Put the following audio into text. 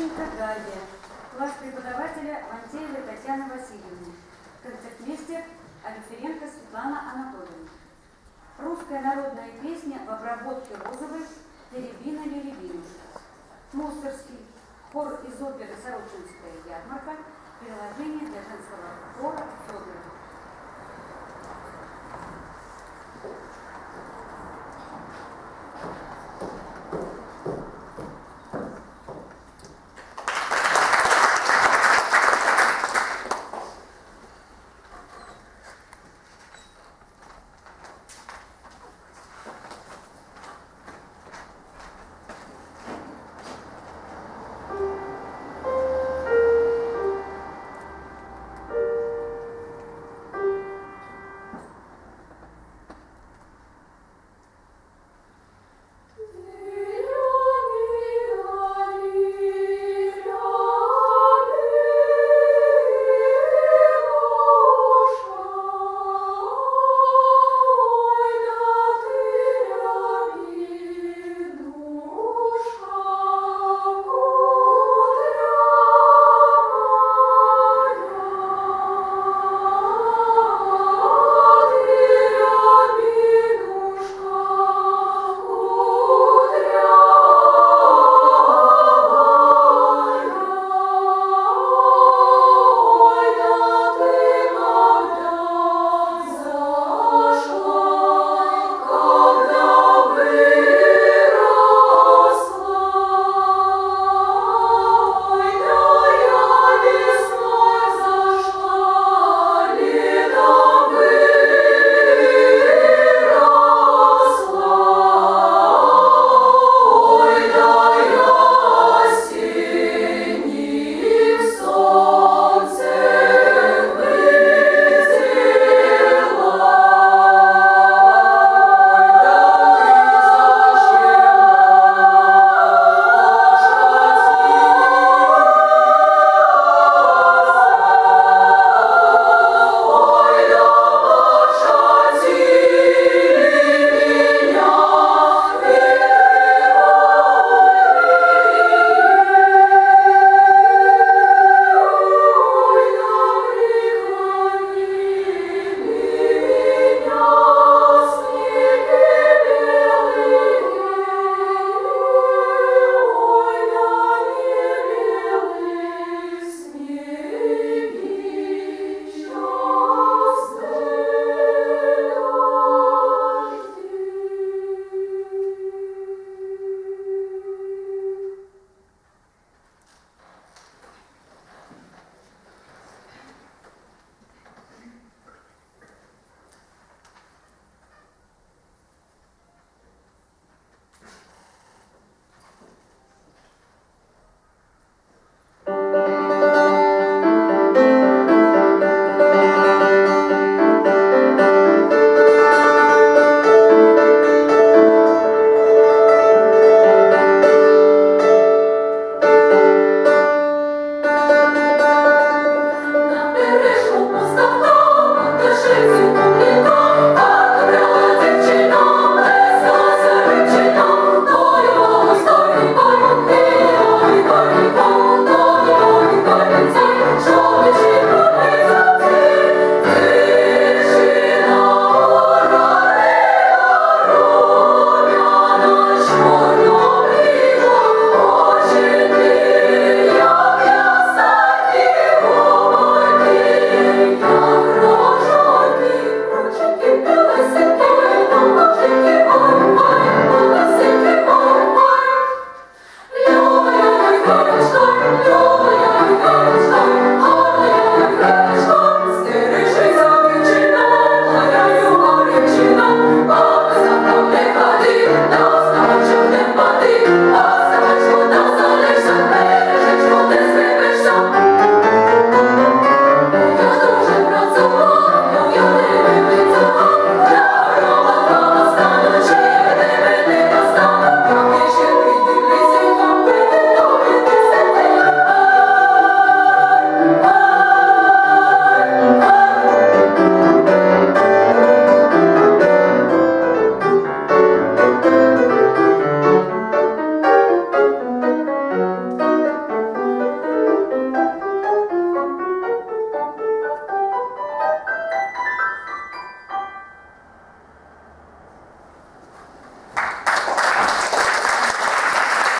Ющенко Галя, класс преподавателя Вантеевой Татьяна Васильевна. концертмейстер Алиференко Светлана Анатольевна. Русская народная песня в обработке Розовой «Теребина Леребина». Мусорский. Хор из оперы «Сорочинская ярмарка». Приложение для женского.